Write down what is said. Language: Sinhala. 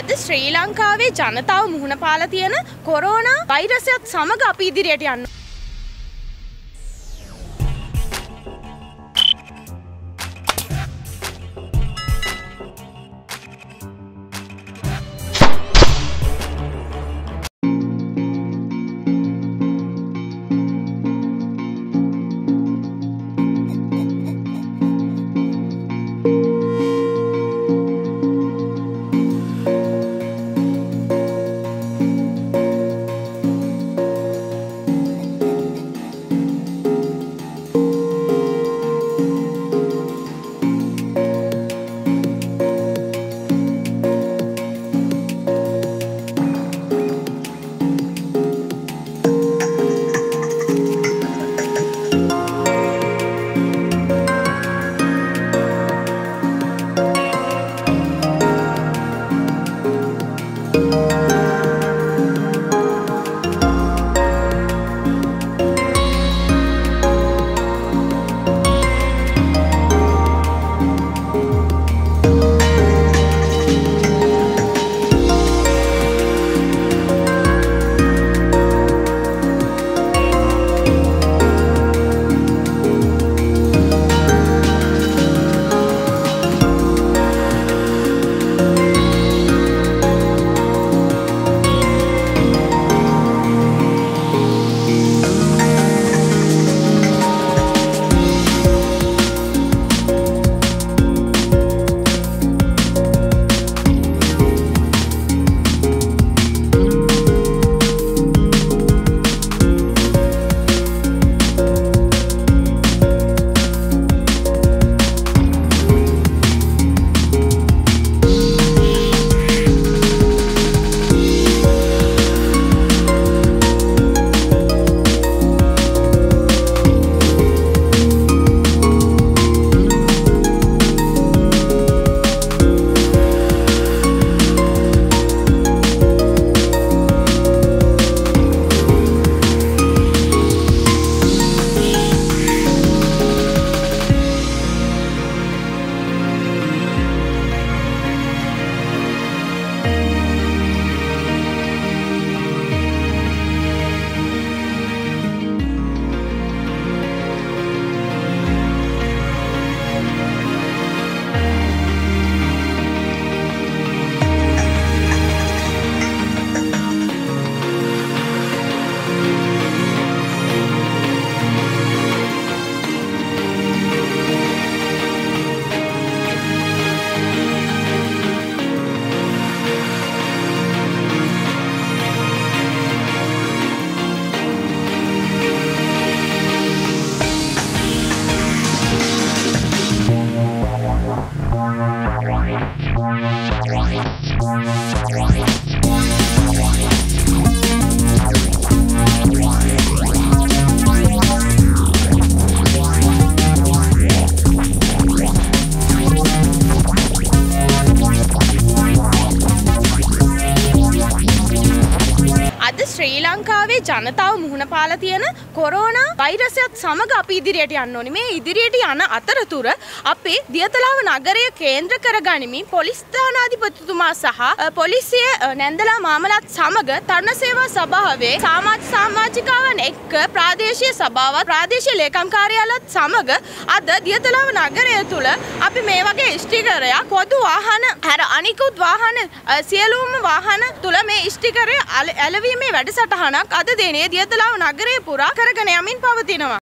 අද ශ්‍රී ලංකාවේ ජනතාව මුහුණ පාලා තියෙන කොරෝනා වෛරසයත් සමග අපි ඉදිරියට යන්න. අද ශ්‍රී ලංකාවේ ජනතාව මුහුණ පාලා තියෙන කොරෝනා වෛරසයත් සමග අපි ඉදිරියට යන්න ඕනේ. මේ ඉදිරියට යන අතරතුර අපේ දියතලාව නගරය කේන්ද්‍ර කරගනිමින් පොලිස් ස්ථානාධිපතිතුමා සහ අ, පොලිසිය අ, නැන්දලා මාමලත් සමග තරුණ සේවා සභාවේ සමාජ සමාජිකාවන් එක්ක ප්‍රාදේශීය සභාවත් ප්‍රාදේශීය ලේකම් කාර්යාලත් සමග අද දියතලාව නගරය තුල අපි මේ වගේ ස්ටිකරයක් පොදු වාහන හැර අනිකුත් වාහන අ, සියලුම වාහන තුල මේ ස්ටිකරය ඇලවීමේ වැඩසටහනක් අද දිනේ දියතලාව නගරය පුරා කරගෙන යමින් පවතිනවා.